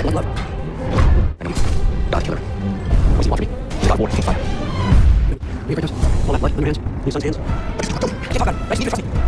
one God killer. What's he want me? He's got war. He's fire. We have break? All that blood in your hands, your son's hands. Get fucked up. I just need you to trust me.